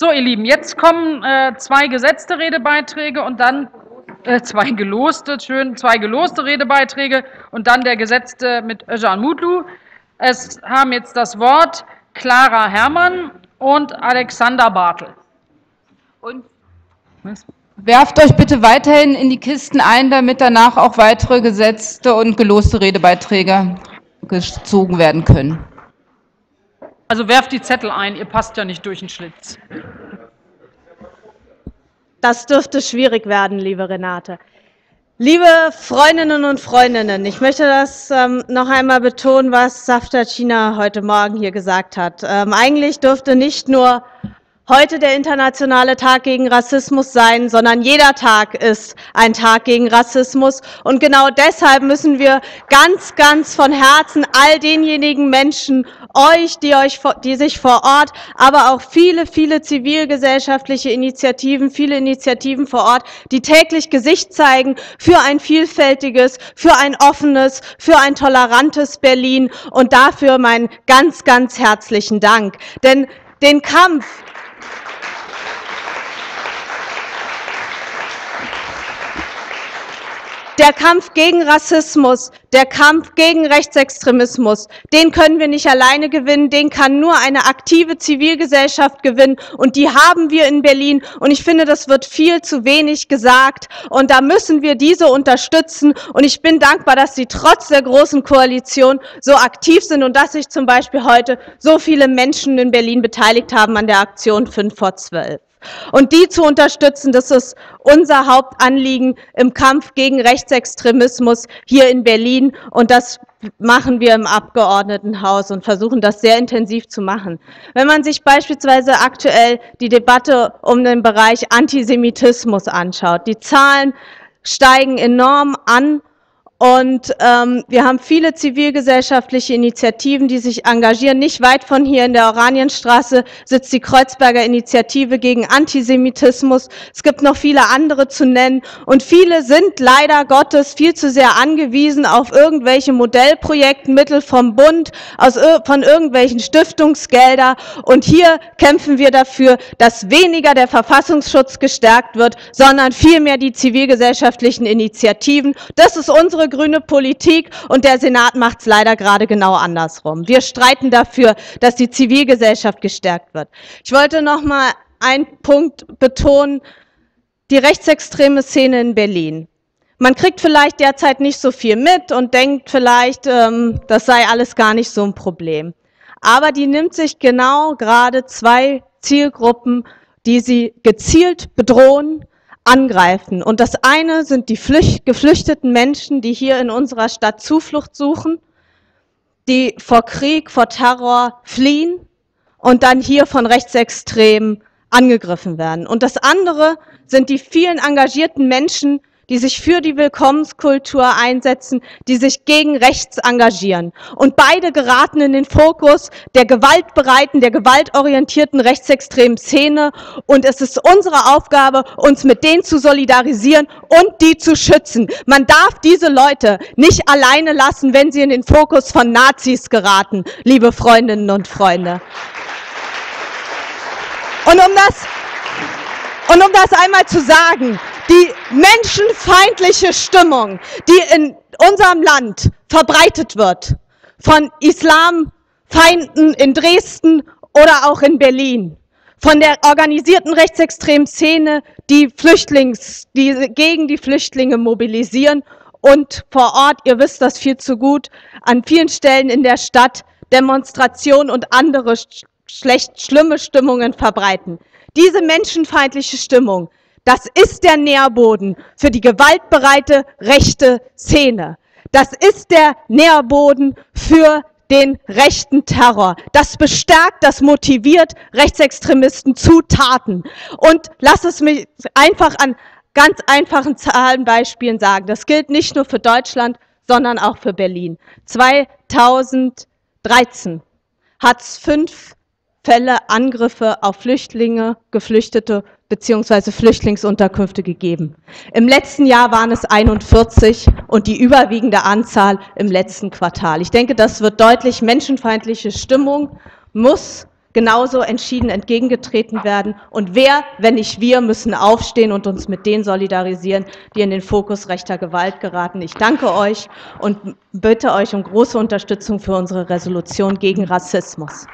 So, ihr Lieben, jetzt kommen äh, zwei gesetzte Redebeiträge und dann äh, zwei geloste, schön, zwei geloste Redebeiträge und dann der gesetzte mit Jean Mutlu. Es haben jetzt das Wort Clara Herrmann und Alexander Bartel. Und Was? werft euch bitte weiterhin in die Kisten ein, damit danach auch weitere gesetzte und geloste Redebeiträge gezogen werden können. Also werft die Zettel ein, ihr passt ja nicht durch den Schlitz. Das dürfte schwierig werden, liebe Renate. Liebe Freundinnen und Freundinnen, ich möchte das ähm, noch einmal betonen, was Safta China heute Morgen hier gesagt hat. Ähm, eigentlich dürfte nicht nur heute der internationale Tag gegen Rassismus sein, sondern jeder Tag ist ein Tag gegen Rassismus. Und genau deshalb müssen wir ganz, ganz von Herzen all denjenigen Menschen, euch, die, euch, die sich vor Ort, aber auch viele, viele zivilgesellschaftliche Initiativen, viele Initiativen vor Ort, die täglich Gesicht zeigen für ein vielfältiges, für ein offenes, für ein tolerantes Berlin. Und dafür meinen ganz, ganz herzlichen Dank. Denn den Kampf Der Kampf gegen Rassismus, der Kampf gegen Rechtsextremismus, den können wir nicht alleine gewinnen, den kann nur eine aktive Zivilgesellschaft gewinnen und die haben wir in Berlin und ich finde, das wird viel zu wenig gesagt und da müssen wir diese unterstützen und ich bin dankbar, dass sie trotz der großen Koalition so aktiv sind und dass sich zum Beispiel heute so viele Menschen in Berlin beteiligt haben an der Aktion 5 vor 12. Und die zu unterstützen, das ist unser Hauptanliegen im Kampf gegen Rechtsextremismus hier in Berlin. Und das machen wir im Abgeordnetenhaus und versuchen das sehr intensiv zu machen. Wenn man sich beispielsweise aktuell die Debatte um den Bereich Antisemitismus anschaut, die Zahlen steigen enorm an und ähm, wir haben viele zivilgesellschaftliche Initiativen, die sich engagieren. Nicht weit von hier in der Oranienstraße sitzt die Kreuzberger Initiative gegen Antisemitismus. Es gibt noch viele andere zu nennen. Und viele sind leider Gottes viel zu sehr angewiesen auf irgendwelche Modellprojekte, Mittel vom Bund, aus, von irgendwelchen Stiftungsgelder. Und hier kämpfen wir dafür, dass weniger der Verfassungsschutz gestärkt wird, sondern vielmehr die zivilgesellschaftlichen Initiativen. Das ist unsere grüne Politik und der Senat macht es leider gerade genau andersrum. Wir streiten dafür, dass die Zivilgesellschaft gestärkt wird. Ich wollte noch mal einen Punkt betonen, die rechtsextreme Szene in Berlin. Man kriegt vielleicht derzeit nicht so viel mit und denkt vielleicht, ähm, das sei alles gar nicht so ein Problem. Aber die nimmt sich genau gerade zwei Zielgruppen, die sie gezielt bedrohen, angreifen. Und das eine sind die Flücht, geflüchteten Menschen, die hier in unserer Stadt Zuflucht suchen, die vor Krieg, vor Terror fliehen und dann hier von Rechtsextremen angegriffen werden. Und das andere sind die vielen engagierten Menschen, die sich für die Willkommenskultur einsetzen, die sich gegen rechts engagieren. Und beide geraten in den Fokus der gewaltbereiten, der gewaltorientierten rechtsextremen Szene. Und es ist unsere Aufgabe, uns mit denen zu solidarisieren und die zu schützen. Man darf diese Leute nicht alleine lassen, wenn sie in den Fokus von Nazis geraten, liebe Freundinnen und Freunde. Und um das, und um das einmal zu sagen, die menschenfeindliche Stimmung, die in unserem Land verbreitet wird von Islamfeinden in Dresden oder auch in Berlin, von der organisierten rechtsextremen Szene, die Flüchtlings, die gegen die Flüchtlinge mobilisieren und vor Ort, ihr wisst das viel zu gut, an vielen Stellen in der Stadt Demonstrationen und andere schlecht, schlimme Stimmungen verbreiten. Diese menschenfeindliche Stimmung das ist der Nährboden für die gewaltbereite rechte Szene. Das ist der Nährboden für den rechten Terror. Das bestärkt, das motiviert Rechtsextremisten zu Taten. Und lass es mich einfach an ganz einfachen Zahlenbeispielen sagen. Das gilt nicht nur für Deutschland, sondern auch für Berlin. 2013 hat es fünf Fälle Angriffe auf Flüchtlinge, Geflüchtete beziehungsweise Flüchtlingsunterkünfte gegeben. Im letzten Jahr waren es 41 und die überwiegende Anzahl im letzten Quartal. Ich denke, das wird deutlich, menschenfeindliche Stimmung muss genauso entschieden entgegengetreten werden. Und wer, wenn nicht wir, müssen aufstehen und uns mit denen solidarisieren, die in den Fokus rechter Gewalt geraten. Ich danke euch und bitte euch um große Unterstützung für unsere Resolution gegen Rassismus.